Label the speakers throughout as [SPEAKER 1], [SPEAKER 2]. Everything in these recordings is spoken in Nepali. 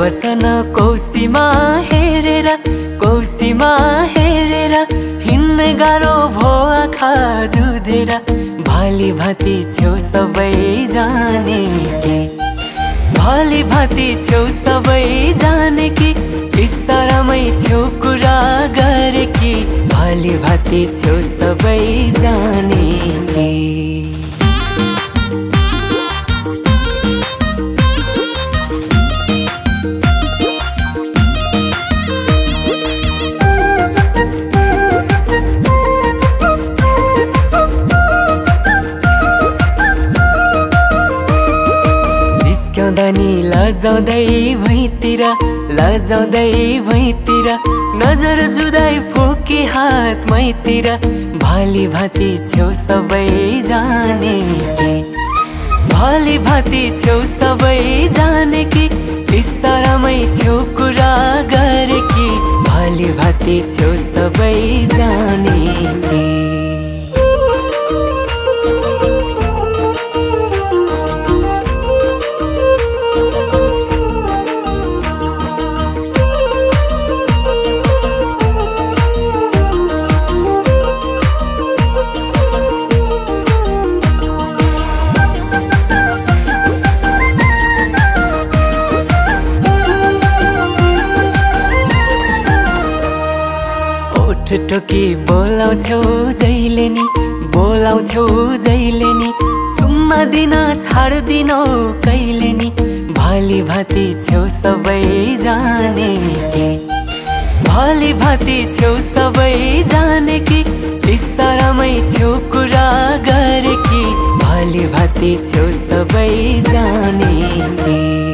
[SPEAKER 1] बसन कौसीमा हेरेर कौसीमा हेरेर हिँड्न गाह्रो भो आँखा जुधेर भाली भाती छेउ सबै जाने कि? भाली भाती छेउ सबै जाने कि? इसारामै छेउ कुरा गरे कि? भाली भाती छेउ सबै जाने नि लजाउँदै भुइँतिर लजाउँदै भुइँतिर नजर जुदाई फुकी हात मैतिर भाली भाती छेउ सबै जाने कि भाली भाती छेउ सबै जाने कि इसारामै छेउ कुरा गरे कि भाली भाती छेउ सबै जाने कि ओठ टोकी बोलाउँछौ जहिले नि बोलाउँछौ जहिले नि। चुम्मा दिन छाड्दिनौ कहिले नि भाली भाती छेउ सबै जाने कि भाली भाती छेउ सबै जाने कि इसारामै छेउ कुरा गरे कि भाली भाती छेउ सबै जाने कि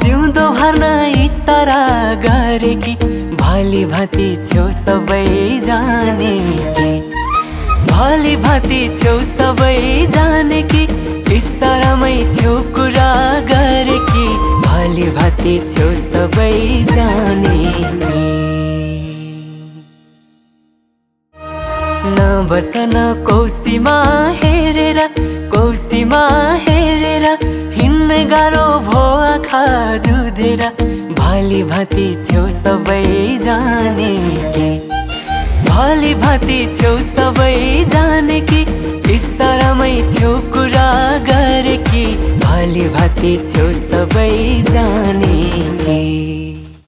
[SPEAKER 1] सिउँदो भर्न इसारा गरे कि भाली भाती छेउ सबै जाने कि भाली भाती छेउ सबै जाने कि इसारामै छेउ कुरा गरे कि भाली भाती छेउ सबै जाने कि नबसन कौसीमा हेरेर कौसीमा हेरेर हिँड्न गाह्रो आँखा जुधेर भाली भाती छेउ सबै जाने कि भाली भाती छेउ सबै जाने कि इसारामै छेउ कुरा गरे कि भाली भाती छेउ सबै जाने